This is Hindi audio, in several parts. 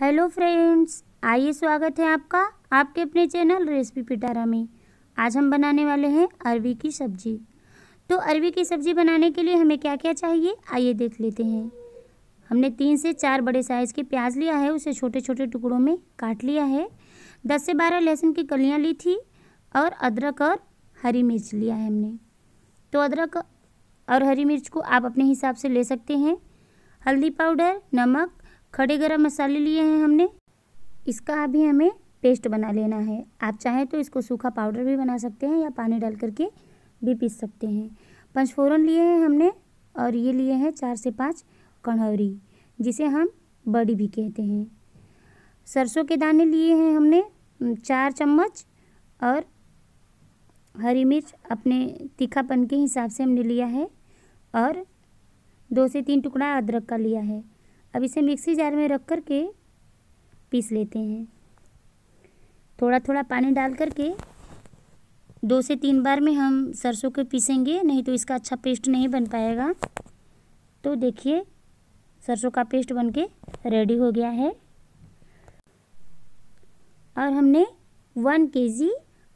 हेलो फ्रेंड्स, आइए स्वागत है आपका आपके अपने चैनल रेसिपी पिटारा में। आज हम बनाने वाले हैं अरवी की सब्ज़ी। तो अरवी की सब्ज़ी बनाने के लिए हमें क्या क्या चाहिए, आइए देख लेते हैं। हमने तीन से चार बड़े साइज़ के प्याज लिया है, उसे छोटे छोटे टुकड़ों में काट लिया है। दस से बारह लहसुन की कलियाँ ली थी और अदरक और हरी मिर्च लिया है हमने। तो अदरक और हरी मिर्च को आप अपने हिसाब से ले सकते हैं। हल्दी पाउडर, नमक खड़े गरम मसाले लिए हैं हमने। इसका अभी हमें पेस्ट बना लेना है। आप चाहें तो इसको सूखा पाउडर भी बना सकते हैं या पानी डाल करके भी पीस सकते हैं। पंचफोरन लिए हैं हमने और ये लिए हैं चार से पाँच कढ़ौरी, जिसे हम बड़ी भी कहते हैं। सरसों के दाने लिए हैं हमने चार चम्मच और हरी मिर्च अपने तीखापन के हिसाब से हमने लिया है और दो से तीन टुकड़ा अदरक का लिया है। अब इसे मिक्सी जार में रख कर के पीस लेते हैं। थोड़ा थोड़ा पानी डाल कर के दो से तीन बार में हम सरसों के पीसेंगे, नहीं तो इसका अच्छा पेस्ट नहीं बन पाएगा। तो देखिए, सरसों का पेस्ट बन के रेडी हो गया है। और हमने वन के जी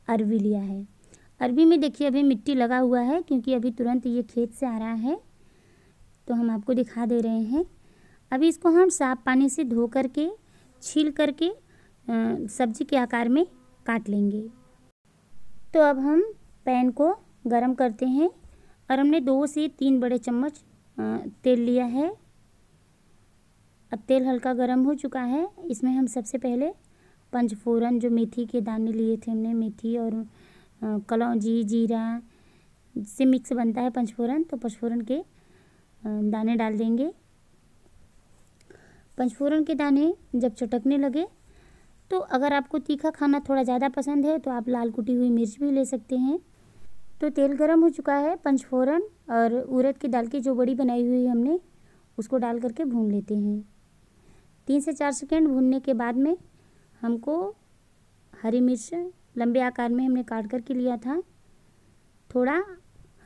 अरवी लिया है। अरवी में देखिए, अभी मिट्टी लगा हुआ है, क्योंकि अभी तुरंत ये खेत से आ रहा है। तो हम आपको दिखा दे रहे हैं। अभी इसको हम साफ़ पानी से धो करके, छील करके सब्ज़ी के आकार में काट लेंगे। तो अब हम पैन को गरम करते हैं और हमने दो से तीन बड़े चम्मच तेल लिया है। अब तेल हल्का गर्म हो चुका है। इसमें हम सबसे पहले पंचफोरन, जो मेथी के दाने लिए थे हमने, मेथी और कलौजी जीरा से मिक्स बनता है पंचफोरन तो पंचफोरन के दाने डाल देंगे। पंचफोरन के दाने जब चटकने लगे तो अगर आपको तीखा खाना थोड़ा ज़्यादा पसंद है तो आप लाल कुटी हुई मिर्च भी ले सकते हैं। तो तेल गर्म हो चुका है पंचफोरन और उड़द की दाल की जो बड़ी बनाई हुई है हमने, उसको डाल करके भून लेते हैं। तीन से चार सेकेंड भूनने के बाद में हमको हरी मिर्च लंबे आकार में हमने काट करके लिया था। थोड़ा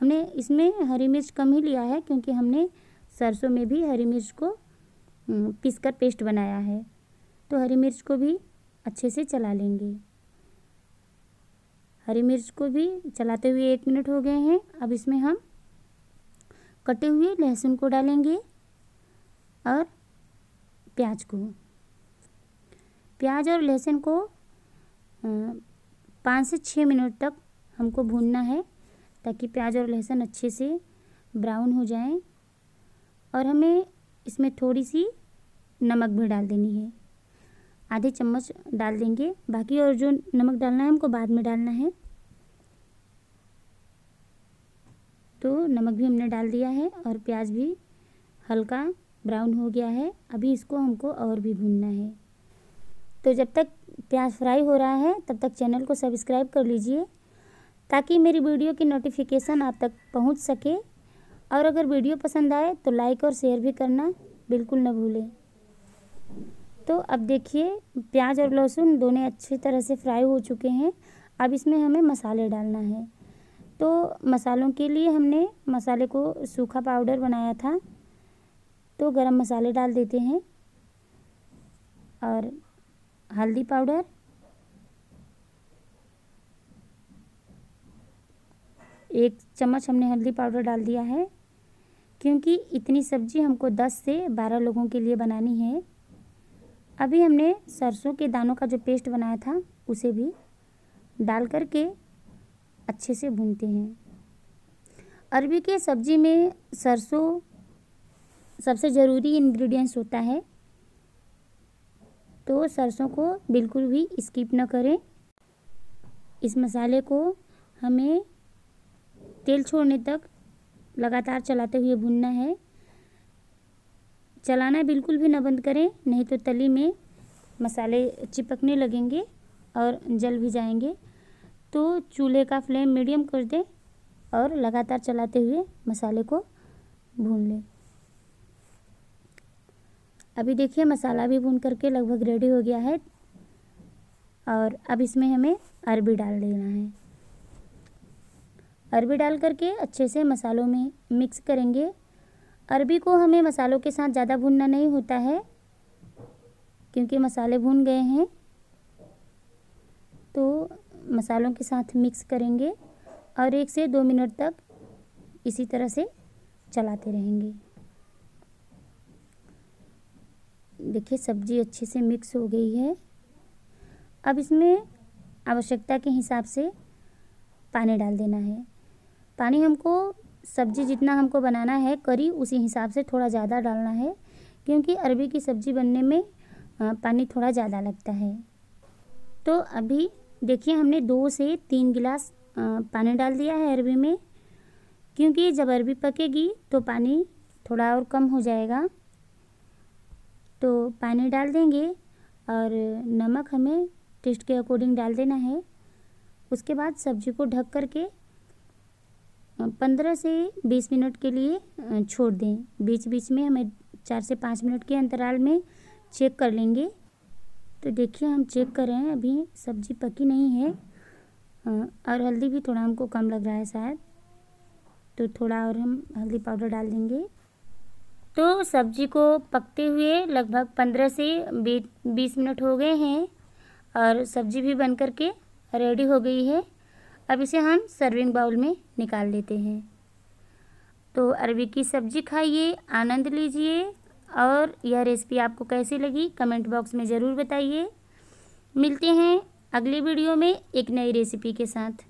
हमने इसमें हरी मिर्च कम ही लिया है, क्योंकि हमने सरसों में भी हरी मिर्च को पीस कर पेस्ट बनाया है तो हरी मिर्च को भी अच्छे से चला लेंगे। हरी मिर्च को भी चलाते हुए एक मिनट हो गए हैं। अब इसमें हम कटे हुए लहसुन को डालेंगे और प्याज को। प्याज और लहसुन को पाँच से छः मिनट तक हमको भूनना है, ताकि प्याज और लहसुन अच्छे से ब्राउन हो जाएँ। और हमें इसमें थोड़ी सी नमक भी डाल देनी है। आधे चम्मच डाल देंगे। बाकी और जो नमक डालना है, हमको बाद में डालना है। तो नमक भी हमने डाल दिया है और प्याज भी हल्का ब्राउन हो गया है। अभी इसको हमको और भी भूनना है। तो जब तक प्याज फ्राई हो रहा है, तब तक चैनल को सब्सक्राइब कर लीजिए ताकि मेरी वीडियो की नोटिफिकेशन आप तक पहुँच सके। और अगर वीडियो पसंद आए तो लाइक और शेयर भी करना बिल्कुल न भूलें। तो अब देखिए, प्याज और लहसुन दोनों अच्छी तरह से फ्राई हो चुके हैं। अब इसमें हमें मसाले डालना है। तो मसालों के लिए हमने मसाले को सूखा पाउडर बनाया था। तो गरम मसाले डाल देते हैं। और हल्दी पाउडर। एक चम्मच हमने हल्दी पाउडर डाल दिया है। क्योंकि इतनी सब्ज़ी हमको 10 से 12 लोगों के लिए बनानी है। अभी हमने सरसों के दानों का जो पेस्ट बनाया था, उसे भी डाल करके अच्छे से भूनते हैं। अरबी के सब्ज़ी में सरसों सबसे ज़रूरी इंग्रेडिएंट्स होता है। तो सरसों को बिल्कुल भी स्किप न करें। इस मसाले को हमें तेल छोड़ने तक लगातार चलाते हुए भूनना है। चलाना बिल्कुल भी ना बंद करें, नहीं तो तली में मसाले चिपकने लगेंगे और जल भी जाएँगे। तो चूल्हे का फ्लेम मीडियम कर दें और लगातार चलाते हुए मसाले को भून लें। अभी देखिए मसाला भी भून करके लगभग रेडी हो गया है और अब इसमें हमें अरबी डाल देना है। अरबी डाल करके अच्छे से मसालों में मिक्स करेंगे। अरबी को हमें मसालों के साथ ज़्यादा भूनना नहीं होता है, क्योंकि मसाले भून गए हैं। तो मसालों के साथ मिक्स करेंगे और एक से दो मिनट तक इसी तरह से चलाते रहेंगे। देखिए, सब्ज़ी अच्छे से मिक्स हो गई है। अब इसमें आवश्यकता के हिसाब से पानी डाल देना है। पानी हमको सब्ज़ी जितना हमको बनाना है, करी उसी हिसाब से थोड़ा ज़्यादा डालना है, क्योंकि अरबी की सब्ज़ी बनने में पानी थोड़ा ज़्यादा लगता है। तो अभी देखिए हमने दो से तीन गिलास पानी डाल दिया है अरबी में। क्योंकि जब अरबी पकेगी तो पानी थोड़ा और कम हो जाएगा। तो पानी डाल देंगे और नमक हमें टेस्ट के अकॉर्डिंग डाल देना है। उसके बाद सब्ज़ी को ढक कर के पंद्रह से बीस मिनट के लिए छोड़ दें। बीच बीच में हमें चार से पाँच मिनट के अंतराल में चेक कर लेंगे। तो देखिए, हम चेक कर रहे हैं। अभी सब्ज़ी पकी नहीं है और हल्दी भी थोड़ा हमको कम लग रहा है शायद। तो थोड़ा और हम हल्दी पाउडर डाल देंगे। तो सब्ज़ी को पकते हुए लगभग पंद्रह से बीस मिनट हो गए हैं, और सब्ज़ी भी बन करके रेडी हो गई है। अब इसे हम सर्विंग बाउल में निकाल लेते हैं। तो अरबी की सब्ज़ी खाइए, आनंद लीजिए और यह रेसिपी आपको कैसी लगी कमेंट बॉक्स में ज़रूर बताइए। मिलते हैं अगली वीडियो में एक नई रेसिपी के साथ।